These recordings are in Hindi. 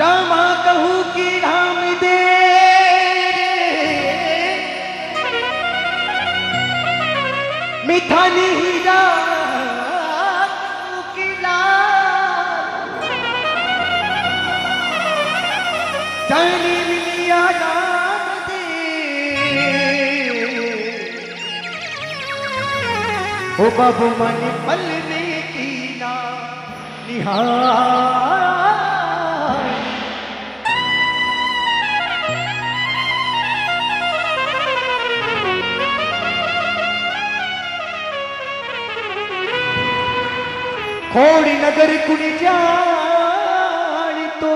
रामा कहू की राम दे। मिठानी ही राम ओ बाबू मन पल में की ना निहार खोड़ी नगर कुड़ी जानी तो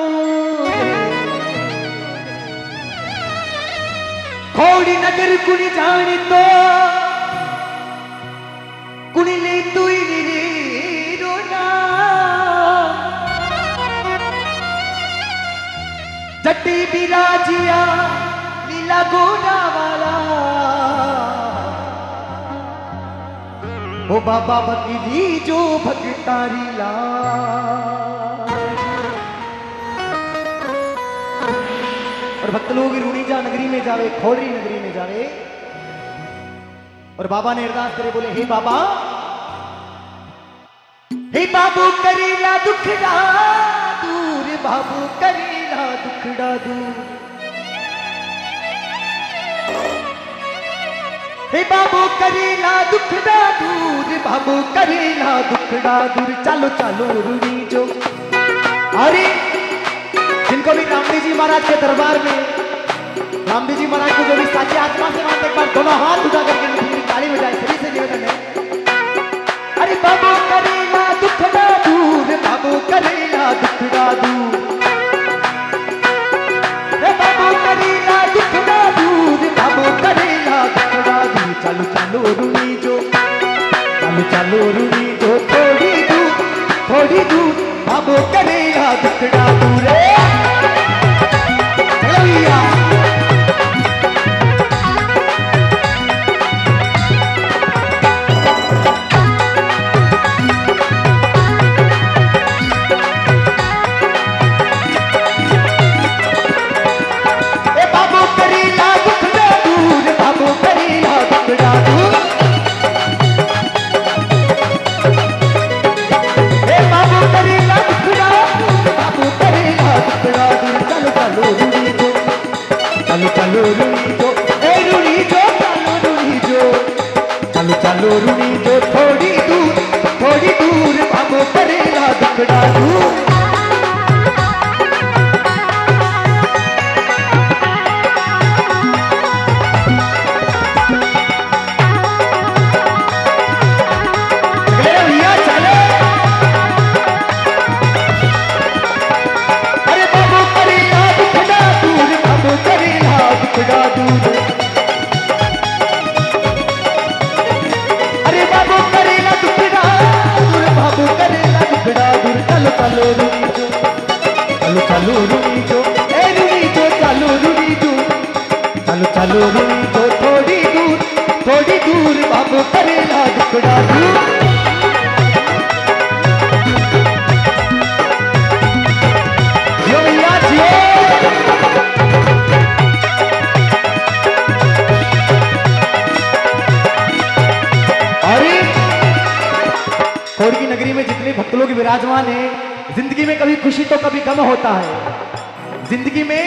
खोड़ी नगर कुड़ी जानी तो बिराजिया नीला गोरा वाला ओ बाबा बकरी जो भगतारी ला और भक्त लोग रूणी जा नगरी में जावे, खोड़ी नगरी में जावे। और बाबा ने अरदास करे, बोले, हे बाबा, हे बाबू करीला दुखड़ा, दूर बाबू करीला दुखड़ा दूर हे बाबू करीला दुखड़ा दूर। बाबू करीला दुखड़ा दूर। चलो चलो रूणी जो। अरे, जिनको भी रामदेव जी महाराज के दरबार में, रामदेव जी महाराज को जो भी साची आत्मा से मानते बार दोनों हाथ उठा करके ताली बजाए, सभी से निवेदन है। अरे बाबू करेला दुखड़ा दूर। बाबू करेला दुखड़ा दूर। दुखड़ा दूर चालू चालू रुनी जो चालू चालू रुनी जो थोड़ी दूर थोड़ी दूर बाबू करेला दुखड़ा दूर चलो रुनी जो ए रुनी जो चलो रुनी जो चलो चलो रुनी जो थोड़ी दूर थोड़ी दूर बाबू करेला दुखड़ा दूर। की नगरी में जितने भक्त लोग विराजमान हैं ज़िंदगी में कभी खुशी तो कभी गम होता है। ज़िंदगी में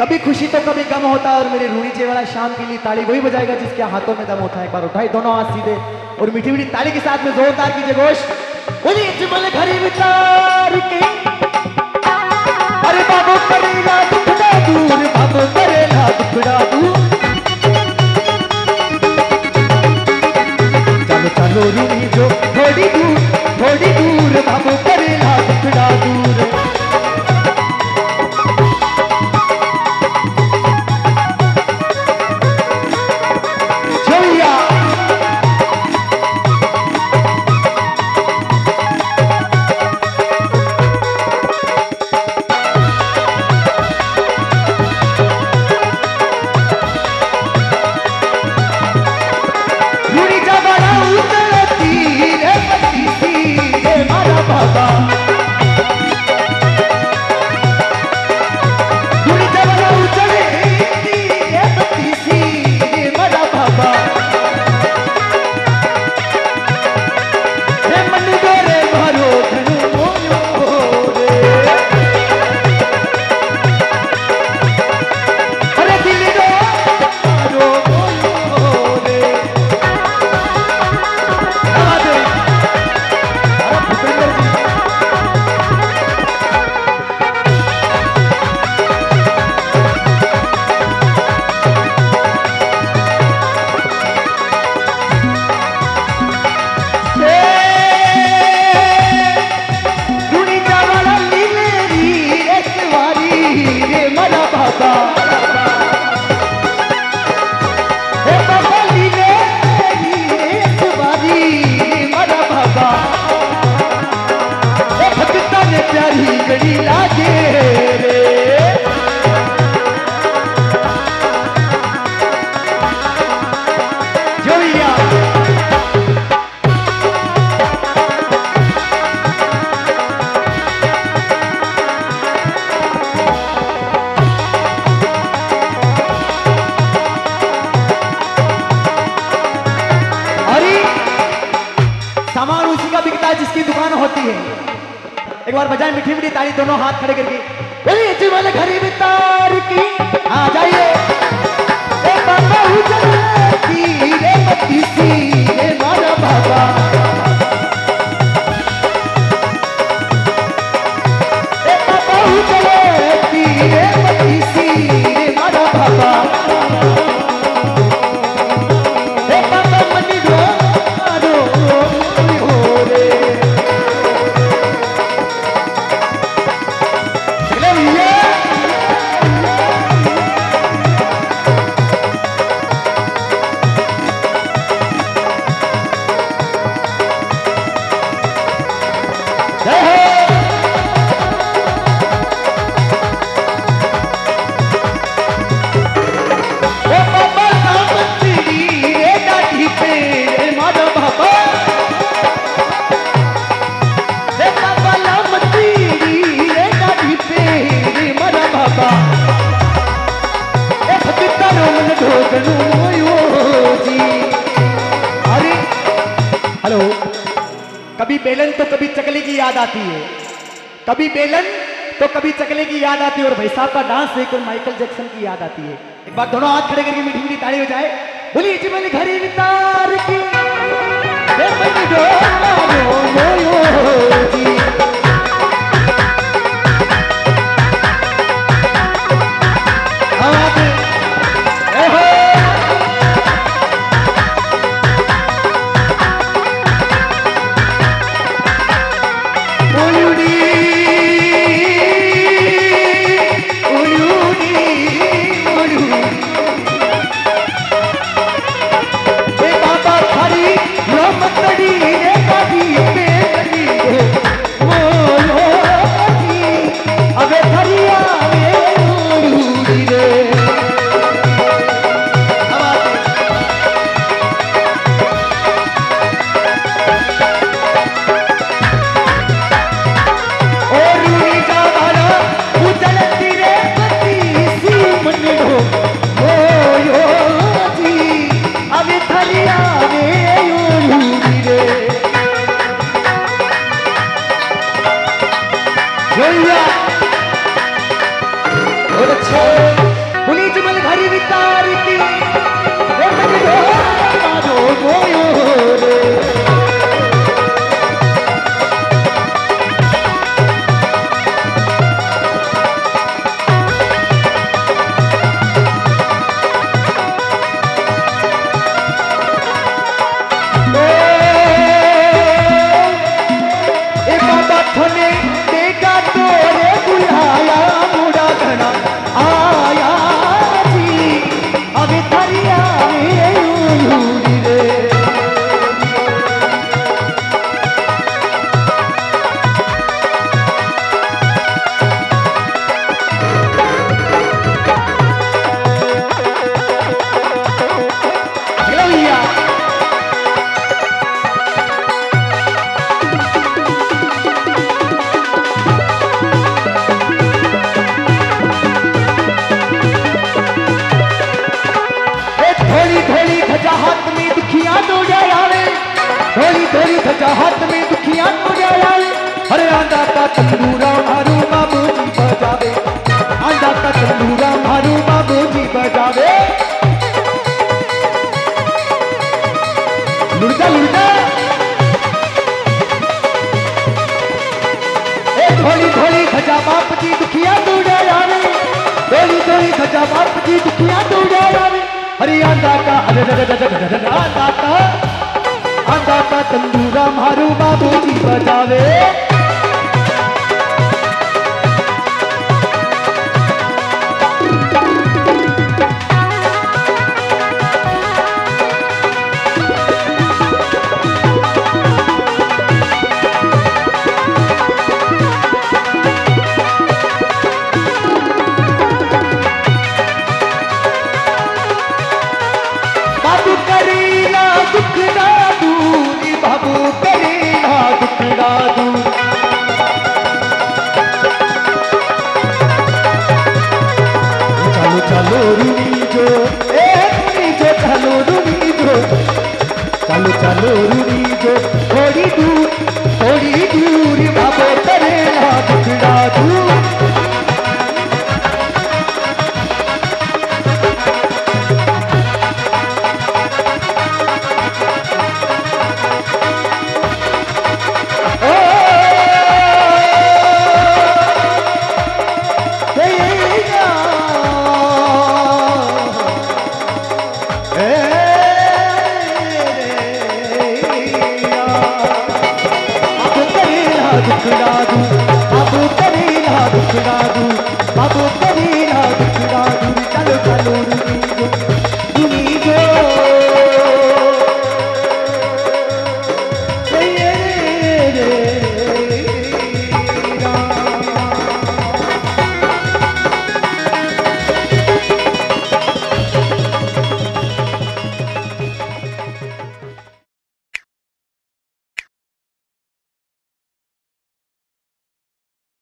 कभी खुशी तो कभी गम होता है और मेरे रूढ़ीचे वाला शाम के लिए ताली वही बजाएगा जिसके हाथों में दम होता है एक बार उठाए दोनों हाथ सीधे और मीठी मीठी ताली के साथ में जोरदार कीजिए घोष बोलिए घरी घड़ी बार बजाए मीठी मीठी ताली दोनों हाथ खड़े करके वाले जीवन घरी तार की, आ जाइए। कभी बेलन तो कभी चकले की याद आती है। कभी बेलन तो कभी चकले की याद आती है और भाई साहब का डांस देखकर माइकल जैक्सन की याद आती है। एक बार दोनों हाथ खड़े करके मीठी मीठी ताली हो जाए बोली जीवन घरी तार की। अरे आंदा का तंदूरा मारू बाबू जी बजावे। आंदा का तंदूरा मारू बाबू जी बजावे। लुड़का लुड़का थोड़ी थोड़ी खजा बाप जी दुखिया दौड़े आवे। थोड़ी थोड़ी खजा बाप जी दुखिया दौड़े आवे। हरी आंदा का, अरे अरे अरे अरे अरे अरे आंदा का। आंदा का तंदूरा मारू बाबू जी बजावे।